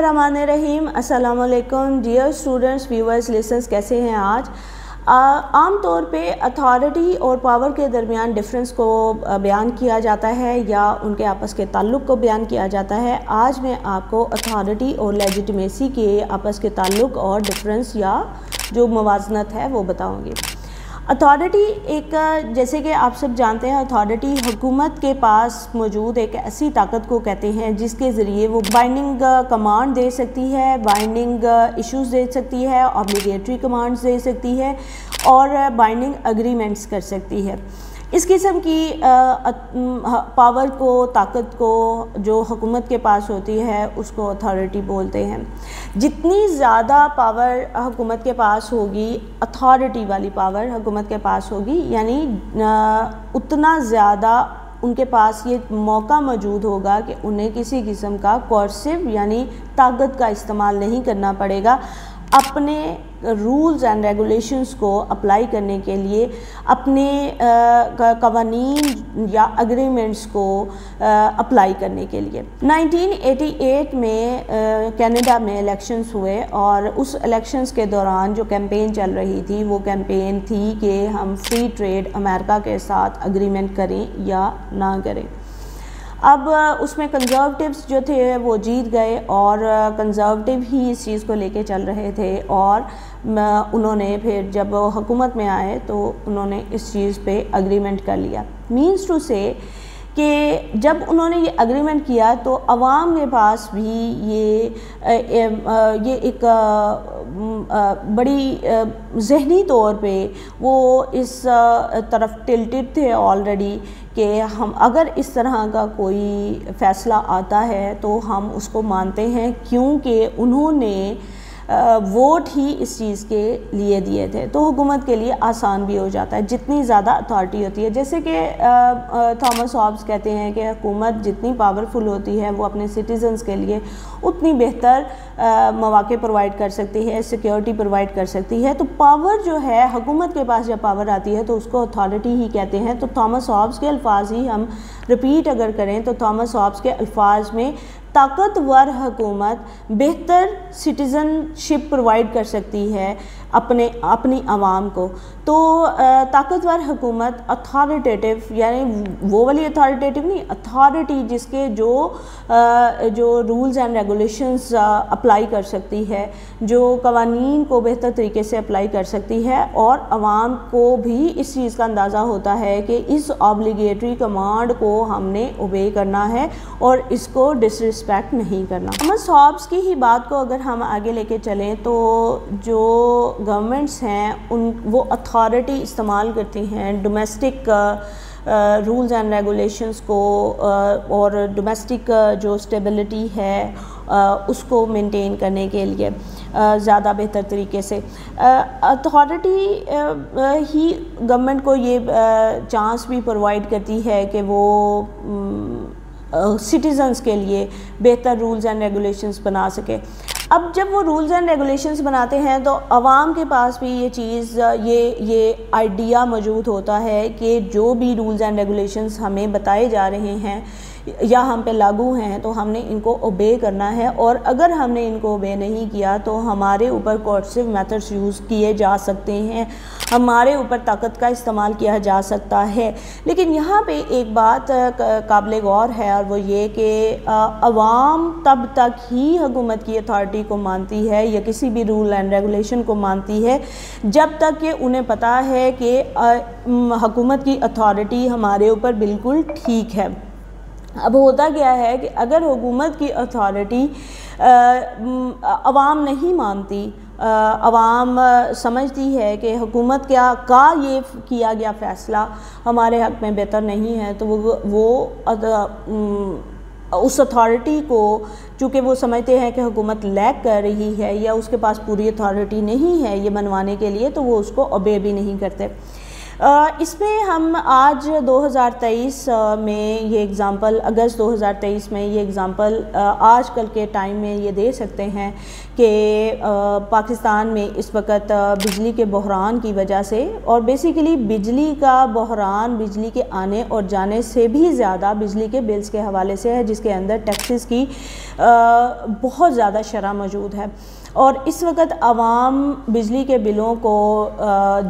रहीम, अस्सलाम वालेकुम dear students viewers listeners कैसे हैं आज? आम तौर पे अथॉरिटी और पावर के दरमियान डिफरेंस को बयान किया जाता है या उनके आपस के ताल्लुक़ को बयान किया जाता है। आज मैं आपको अथॉरिटी और लेजिटमेसी के आपस के ताल्लुक़ और डिफरेंस या जो मवाजनत है वो बताऊँगी। अथॉरिटी एक, जैसे कि आप सब जानते हैं अथॉरिटी हुकूमत के पास मौजूद एक ऐसी ताकत को कहते हैं, जिसके ज़रिए वो बाइंडिंग कमांड दे सकती है बाइंडिंग इश्यूज़ दे सकती है ऑब्लिगेटरी कमांड्स दे सकती है और बाइंडिंग अग्रीमेंट्स कर सकती है। इस किस्म की पावर को, ताकत को जो हुकूमत के पास होती है, उसको अथॉरिटी बोलते हैं। जितनी ज़्यादा पावर हुकूमत के पास होगी अथॉरिटी वाली पावर हुकूमत के पास होगी, यानी उतना ज़्यादा उनके पास ये मौका मौजूद होगा कि उन्हें किसी किस्म का कोर्सिव यानी ताकत का इस्तेमाल नहीं करना पड़ेगा। अपने रूल्स एंड रेगुलेशंस को अप्लाई करने के लिए, अपने कवानीन या अग्रीमेंट्स को अप्लाई करने के लिए। 1988 में कनाडा में इलेक्शंस हुए और उस इलेक्शंस के दौरान जो कैंपेन चल रही थी, वो कैंपेन थी कि हम फ्री ट्रेड अमेरिका के साथ अग्रीमेंट करें या ना करें। अब उसमें कंजर्वेटिव्स जो थे वो जीत गए और कंजर्वेटिव ही इस चीज़ को लेके चल रहे थे और उन्होंने फिर जब हुकूमत में आए तो उन्होंने इस चीज़ पे अग्रीमेंट कर लिया। मीन्स टू से कि जब उन्होंने ये अग्रीमेंट किया तो आवाम के पास भी ये ये एक बड़ी जहनी तौर पे वो इस तरफ़ टिल्टेड थे ऑलरेडी कि हम, अगर इस तरह का कोई फ़ैसला आता है तो हम उसको मानते हैं, क्योंकि उन्होंने वोट ही इस चीज़ के लिए दिए थे। तो हुकूमत के लिए आसान भी हो जाता है, जितनी ज़्यादा अथॉरिटी होती है। जैसे कि थॉमस हॉब्स कहते हैं कि हुकूमत जितनी पावरफुल होती है, वो अपने सिटीज़न्स के लिए उतनी बेहतर मौाक़े प्रोवाइड कर सकती है, सिक्योरिटी प्रोवाइड कर सकती है। तो पावर जो है, हुकूमत के पास जब पावर आती है तो उसको अथॉरिटी ही कहते हैं। तो थॉमस हॉब्स के अल्फाज ही हम रिपीट अगर करें तो थॉमस हॉब्स के अल्फाज में ताकतवर हुकूमत बेहतर सिटीज़नशिप प्रोवाइड कर सकती है। अपने अपनी आवाम को। तो ताकतवर हुकूमत अथॉरिटेटिव यानी वो वाली अथॉरिटेटिव नहीं अथॉरिटी जिसके जो आ, जो रूल्स एंड रेगुलेशंस अप्लाई कर सकती है जो कवानीन को बेहतर तरीके से अप्लाई कर सकती है और आवाम को भी इस चीज़ का अंदाज़ा होता है कि इस ऑब्लिगेटरी कमांड को हमने ओबे करना है और इसको डिसरिस्पेक्ट नहीं करना। थॉमस हॉब्स की ही बात को अगर हम आगे लेके चलें तो जो गवर्नमेंट्स हैं उन वो अथॉरिटी इस्तेमाल करती हैं डोमेस्टिक रूल्स एंड रेगुलेशंस को uh, और डोमेस्टिक uh, जो स्टेबिलिटी है uh, उसको मेंटेन करने के लिए ज़्यादा बेहतर तरीके से। अथॉरिटी ही गवर्नमेंट को ये चांस भी प्रोवाइड करती है कि वो सिटीज़न्स के लिए बेहतर रूल्स एंड रेगुलेशंस बना सके। अब जब वो रूल्स एंड रेगुलेशंस बनाते हैं तो आवाम के पास भी ये चीज़, ये ये आइडिया मौजूद होता है कि जो भी रूल्स एंड रेगुलेशंस हमें बताए जा रहे हैं या हम पे लागू हैं तो हमने इनको ओबे करना है। और अगर हमने इनको ओबे नहीं किया तो हमारे ऊपर कोर्सिव मेथड्स यूज़ किए जा सकते हैं। हमारे ऊपर ताकत का इस्तेमाल किया जा सकता है। लेकिन यहाँ पे एक बात काबिल गौर है, और वो ये कि अवाम तब तक ही हुकूमत की अथॉरिटी को मानती है, या किसी भी रूल एंड रेगुलेशन को मानती है, जब तक कि उन्हें पता है कि हुकूमत की अथॉरिटी हमारे ऊपर बिल्कुल ठीक है। अब होता क्या है कि अगर हुकूमत की अथॉरिटी आवाम नहीं मानती आवाम समझती है कि हुकूमत क्या, का ये किया गया फ़ैसला हमारे हक़ में बेहतर नहीं है तो वो वो उस अथॉरिटी को, चूँकि वो समझते हैं कि हुकूमत लैक कर रही है या उसके पास पूरी अथॉरिटी नहीं है ये मनवाने के लिए तो वो उसको ओबे भी नहीं करते। इसमें हम आज 2023 में ये एग्ज़ाम्पल अगस्त 2023 में ये एग्ज़ाम्पल आजकल के टाइम में ये दे सकते हैं कि पाकिस्तान में इस वक्त बिजली के बहरान की वजह से और बेसिकली बिजली का बहरान बिजली के आने और जाने से भी ज़्यादा बिजली के बिल्स के हवाले से है, जिसके अंदर टैक्सेस की बहुत ज़्यादा शरह मौजूद है। और इस वक्त आवाम बिजली के बिलों को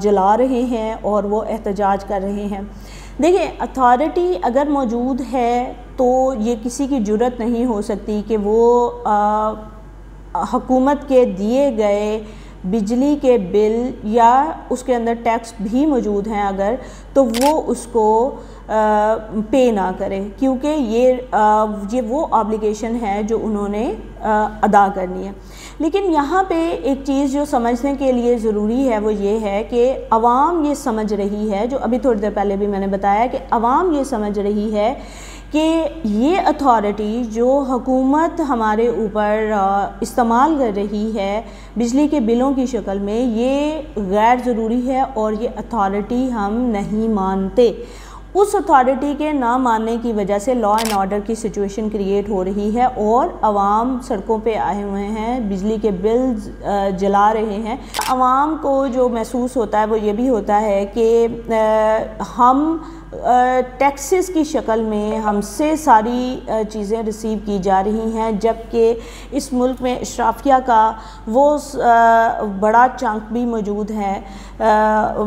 जला रहे हैं और वो एहतजाज कर रहे हैं। देखिए अथॉरिटी अगर मौजूद है तो ये किसी की ज़रूरत नहीं हो सकती कि वो हकूमत के दिए गए बिजली के बिल या उसके अंदर टैक्स भी मौजूद हैं अगर तो वो उसको आ, पे ना करें। क्योंकि ये आ, ये वो ऑब्लिगेशन है जो उन्होंने आ, अदा करनी है। लेकिन यहाँ पे एक चीज़ जो समझने के लिए ज़रूरी है, वो ये है कि आवाम ये समझ रही है, जो अभी थोड़ी देर पहले भी मैंने बताया कि आवाम ये समझ रही है कि ये अथॉरिटी जो हुकूमत हमारे ऊपर इस्तेमाल कर रही है बिजली के बिलों की शक्ल में, ये गैर ज़रूरी है और ये अथॉरिटी हम नहीं मानते। उस अथॉरिटी के ना मानने की वजह से लॉ एंड ऑर्डर की सिचुएशन क्रिएट हो रही है और आवाम सड़कों पे आए हुए हैं, बिजली के बिल जला रहे हैं। आवाम को जो महसूस होता है वो ये भी होता है कि हम टैक्सेस की शक्ल में हमसे सारी चीज़ें रिसीव की जा रही हैं, जबकि इस मुल्क में इशराफिया का वो बड़ा चंक भी मौजूद है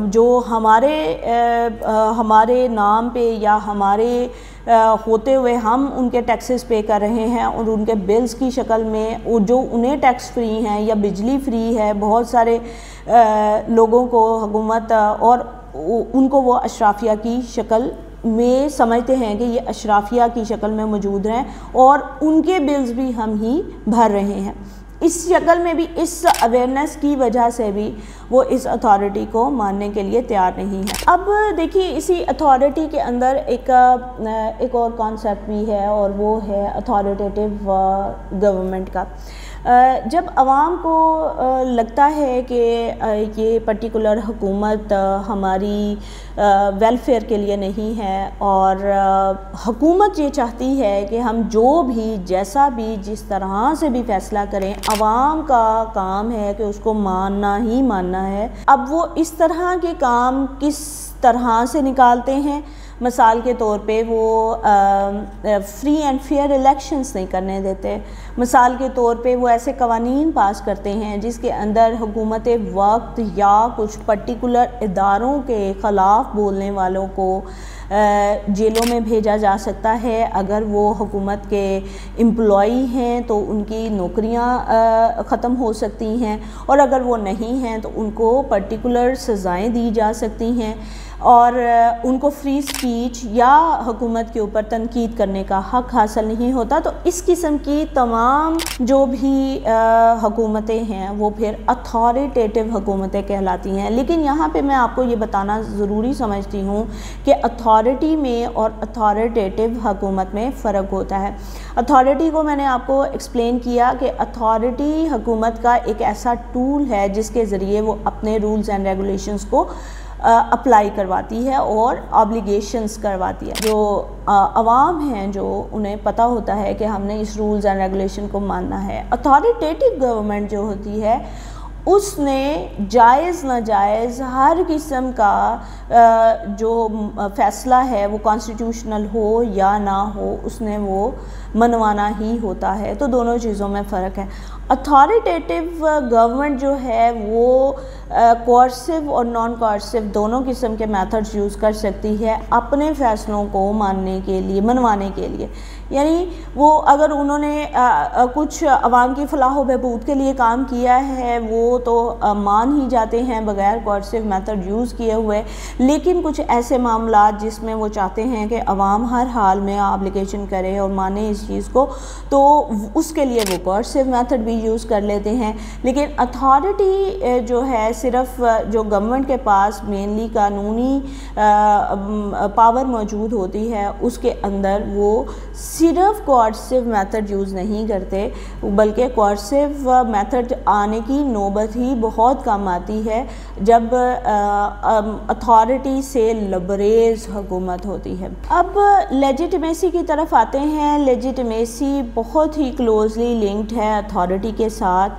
जो हमारे हमारे नाम पे या हमारे होते हुए हम उनके टैक्सेस पे कर रहे हैं और उनके बिल्स की शक्ल में जो उन्हें टैक्स फ्री हैं या बिजली फ्री है, बहुत सारे लोगों को हुकूमत और उनको वो अशराफिया की शक्ल में समझते हैं कि ये अशराफिया की शक्ल में मौजूद हैं और उनके बिल्स भी हम ही भर रहे हैं। इस शक्ल में भी, इस अवेयरनेस की वजह से भी वो इस अथॉरिटी को मानने के लिए तैयार नहीं है। अब देखिए, इसी अथॉरिटी के अंदर एक एक और कॉन्सेप्ट भी है और वो है अथॉरिटेटिव गवर्नमेंट का। जब आवाम को लगता है कि ये पर्टिकुलर हुकूमत हमारी वेलफेयर के लिए नहीं है और हुकूमत ये चाहती है कि हम जो भी, जैसा भी, जिस तरह से भी फ़ैसला करें, आवाम का काम है कि उसको मानना ही मानना है। अब वो इस तरह के काम किस तरह से निकालते हैं? मिसाल के तौर पे वो फ्री एंड फेयर इलेक्शंस नहीं करने देते। मिसाल के तौर पे वो ऐसे कवानीन पास करते हैं जिसके अंदर हुकूमत वक्त या कुछ पर्टिकुलर इदारों के ख़िलाफ़ बोलने वालों को जेलों में भेजा जा सकता है। अगर वो हुकूमत के एम्प्लॉई हैं तो उनकी नौकरियाँ ख़त्म हो सकती हैं। और अगर वो नहीं हैं तो उनको पर्टिकुलर सज़ाएँ दी जा सकती हैं। और उनको फ्री स्पीच या हुकूमत के ऊपर तनकीद करने का हक हासिल नहीं होता तो इस किस्म की तमाम जो भी हुकूमतें हैं, वो फिर अथॉरिटेटिव हुकूमतें कहलाती हैं। लेकिन यहाँ पे मैं आपको ये बताना ज़रूरी समझती हूँ कि अथॉरिटी में और अथॉरिटेटिव हुकूमत में फ़र्क होता है। अथॉरिटी को मैंने आपको एक्सप्लेन किया कि अथॉरिटी हुकूमत का एक ऐसा टूल है जिसके ज़रिए वो अपने रूल्स एंड रेगुलेशंस को अप्लाई करवाती है और ऑब्लिगेशंस करवाती है। जो आवाम हैं, जो उन्हें पता होता है कि हमने इस रूल्स एंड रेगुलेशन को मानना है। अथॉरिटेटिव गवर्नमेंट जो होती है, उसने जायज़ नाजायज़ हर किस्म का जो फ़ैसला है, वो कॉन्स्टिट्यूशनल हो या ना हो, उसने वो मनवाना ही होता है। तो दोनों चीज़ों में फ़र्क है। अथॉरिटेटिव गवर्नमेंट जो है वो कोर्सिव और नॉन कोर्सिव दोनों किस्म के मेथड्स यूज़ कर सकती है अपने फ़ैसलों को मानने के लिए मनवाने के लिए। यानी वो अगर उन्होंने आ, आ, कुछ आवाम की फलाह बहबूद के लिए काम किया है वो तो आ, मान ही जाते हैं बग़ैर कोर्सिव मेथड यूज़ किए हुए। लेकिन कुछ ऐसे मामला जिसमें वो चाहते हैं कि आवाम हर हाल में अप्लीकेशन करे और माने इस चीज़ को तो उसके लिए वो कोर्सिव मैथड भी यूज़ कर लेते हैं। लेकिन अथॉरिटी जो है, सिर्फ़ जो गवर्नमेंट के पास मेनली कानूनी पावर मौजूद होती है, उसके अंदर वो सिर्फ़ कोर्सिव मेथड यूज़ नहीं करते, बल्कि कोर्सिव मेथड आने की नौबत ही बहुत कम आती है, जब अथॉरिटी से लबरेज हुकूमत होती है। अब लेजिटमेसी की तरफ़ आते हैं। लेजिटमेसी बहुत ही क्लोजली लिंक्ड है अथॉरिटी के साथ,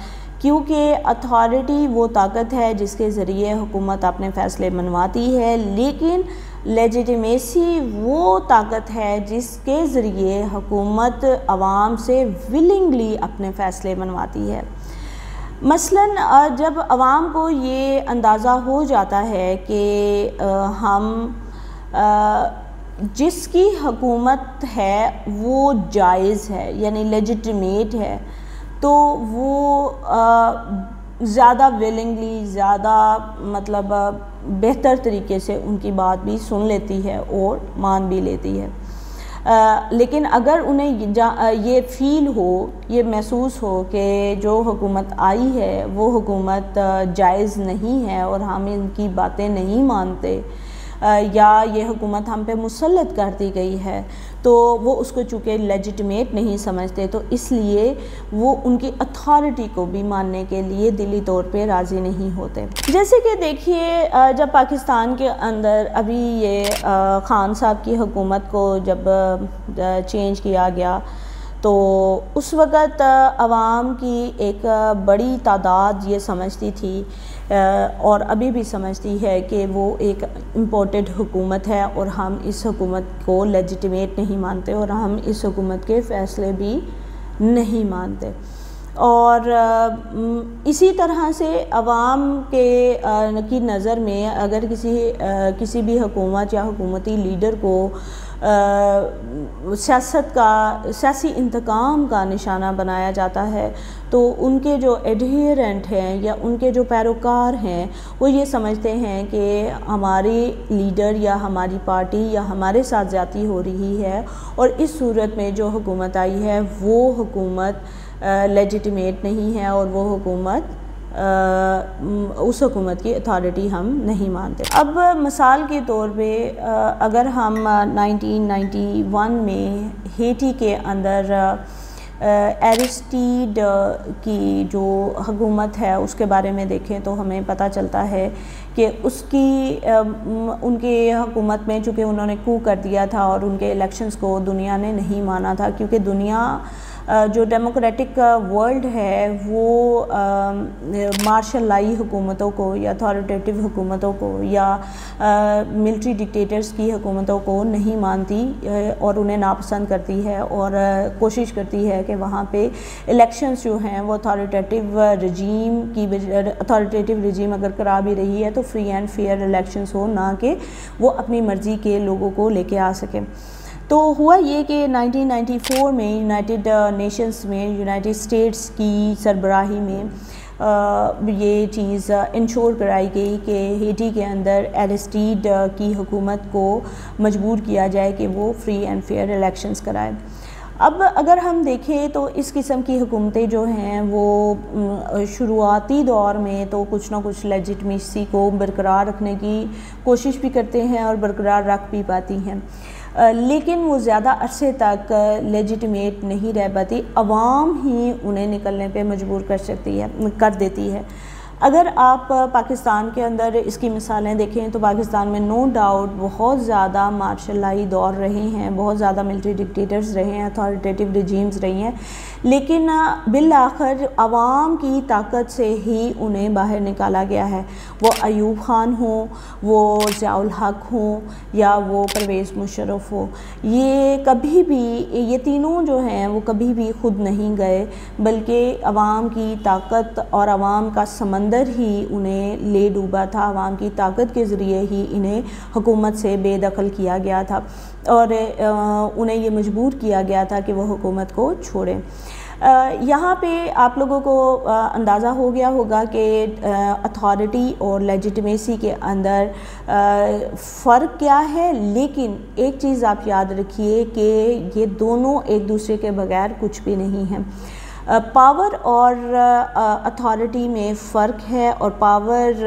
क्योंकि अथॉरिटी वो ताकत है जिसके ज़रिए हुकूमत अपने फ़ैसले मनवाती है, लेकिन लेजिटमेसी वो ताकत है जिसके ज़रिए हुकूमत आवाम से विलिंगली अपने फ़ैसले मनवाती है। मसलन जब आवाम को ये अंदाज़ा हो जाता है कि हम जिसकी हुकूमत है वो जायज़ है, यानी लेजिटमेट है तो वो ज़्यादा विलिंगली ज़्यादा मतलब बेहतर तरीके से उनकी बात भी सुन लेती है और मान भी लेती है। आ, लेकिन अगर उन्हें ये फ़ील हो ये महसूस हो कि जो हुकूमत आई है वो हुकूमत जायज़ नहीं है और हम इनकी बातें नहीं मानते या ये हुकूमत हम पे मुसलत कर दी गई है तो वो उसको चूँकि लेजिटमेट नहीं समझते तो इसलिए वो उनकी अथॉरिटी को भी मानने के लिए दिली तौर पे राज़ी नहीं होते। जैसे कि देखिए जब पाकिस्तान के अंदर अभी ये ख़ान साहब की हुकूमत को जब चेंज किया गया तो उस वक़्त आवाम की एक बड़ी तादाद ये समझती थी और अभी भी समझती है कि वो एक इम्पोर्टेड हुकूमत है और हम इस हुकूमत को लेजिटिमेट नहीं मानते और हम इस हुकूमत के फ़ैसले भी नहीं मानते। और इसी तरह से आवाम के की नज़र में अगर किसी किसी भी हुकूमत या हुकूमती लीडर को सियासत का, सियासी इंतकाम का निशाना बनाया जाता है। तो उनके जो एडहेरेंट हैं या उनके जो पैरोकार हैं, वो ये समझते हैं कि हमारी लीडर या हमारी पार्टी या हमारे साथ ज़्यादा हो रही है और इस सूरत में जो हुकूमत आई है, वो हुकूमत लेजिटिमेट नहीं है और वो हुकूमत उस हुकूमत की अथॉरिटी हम नहीं मानते। अब मिसाल के तौर पे अगर हम 1991 में हेटी के अंदर एरिस्टीड की जो हुकूमत है उसके बारे में देखें तो हमें पता चलता है कि उसकी आ, उनके हुकूमत में चूँकि उन्होंने कू कर दिया था और उनके इलेक्शंस को दुनिया ने नहीं माना था क्योंकि दुनिया जो डेमोक्रेटिक वर्ल्ड है, वो मार्शल लाई हुकूमतों को या अथॉरिटेटिव हुकूमतों को या मिलिट्री डिक्टेटर्स की हुकूमतों को नहीं मानती और उन्हें नापसंद करती है और कोशिश करती है कि वहाँ पे इलेक्शंस जो हैं, वो अथॉरिटेटिव रजीम की अथॉरिटेटिव रजीम अगर करा भी रही है तो फ्री एंड फेयर इलेक्शंस हो, ना कि वो अपनी मर्ज़ी के लोगों को लेके आ सकें। तो हुआ ये कि 1994 में यूनाइटेड नेशंस में यूनाइटेड स्टेट्स की सरबराही में uh, ये चीज़ इंश्योर कराई गई कि हेटी के अंदर एरिस्टीड की हुकूमत को मजबूर किया जाए कि वो फ्री एंड फेयर इलेक्शंस कराए। अब अगर हम देखें तो इस किस्म की हुकूमतें जो हैं वो शुरुआती दौर में तो कुछ ना कुछ लेजिटमेसी को बरकरार रखने की कोशिश भी करते हैं और बरकरार रख भी पाती हैं। लेकिन वो ज़्यादा अरसे तक लेजिटमेट नहीं रह पाती। आवाम ही उन्हें निकलने पर मजबूर कर सकती है, कर देती है। अगर आप पाकिस्तान के अंदर इसकी मिसालें देखें तो पाकिस्तान में नो डाउट बहुत ज़्यादा मार्शल मार्शलाई दौर रहे हैं, बहुत ज़्यादा मिलिट्री डिक्टेटर्स रहे हैं अथॉरिटेटिव रिजीम्स रही हैं। लेकिन बिल आखिर आवाम की ताकत से ही उन्हें बाहर निकाला गया है। वो अयूब ख़ान हो, वो ज़ियाउल हक हो, या वो परवेज़ मुशरफ हो, ये कभी भी, ये तीनों जो हैं, वो कभी भी ख़ुद नहीं गए, बल्कि आवाम की ताकत और आवाम का समंदर ही उन्हें ले डूबा था। आवाम की ताकत के ज़रिए ही इन्हें हुकूमत से बेदखल किया गया था। और उन्हें ये मजबूर किया गया था कि वह हुकूमत को छोड़ें। यहाँ पे आप लोगों को अंदाज़ा हो गया होगा कि अथॉरिटी और लेजिटमेसी के अंदर फ़र्क क्या है। लेकिन एक चीज़ आप याद रखिए कि ये दोनों एक दूसरे के बगैर कुछ भी नहीं है। पावर और अथॉरिटी में फ़र्क है और पावर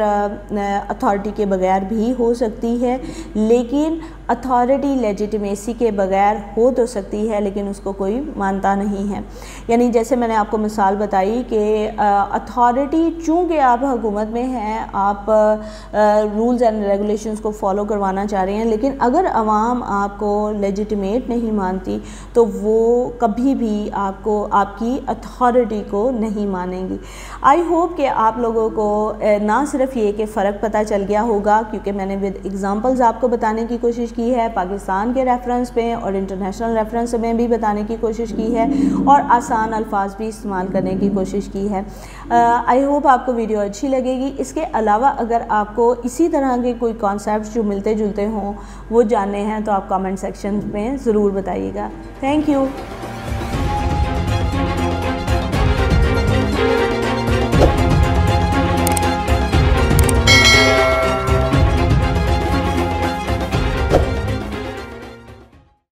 अथॉरिटी के बगैर भी हो सकती है। लेकिन अथॉरिटी लेजिटिमेसी के बगैर हो तो सकती है, लेकिन उसको कोई मानता नहीं है। यानी जैसे मैंने आपको मिसाल बताई कि अथॉरिटी चूँकि आप हुकूमत में हैं, आप रूल्स एंड रेगुलेशंस को फॉलो करवाना चाह रहे हैं, लेकिन अगर आवाम आपको लेजिटिमेट नहीं मानती तो वो कभी भी आपको, आपकी अथॉरिटी को नहीं मानेंगी। आई होप कि आप लोगों को ना सिर्फ़ ये कि फ़र्क पता चल गया होगा, क्योंकि मैंने विद एग्ज़ाम्पल्स आपको बताने की कोशिश की है, पाकिस्तान के रेफरेंस पे और इंटरनेशनल रेफरेंस में भी बताने की कोशिश की है और आसान अल्फाज भी इस्तेमाल करने की कोशिश की है। आई होप आपको वीडियो अच्छी लगेगी। इसके अलावा अगर आपको इसी तरह के कोई कॉन्सेप्ट जो मिलते जुलते हों, वो जानने हैं तो आप कमेंट सेक्शन में ज़रूर बताइएगा। Thank you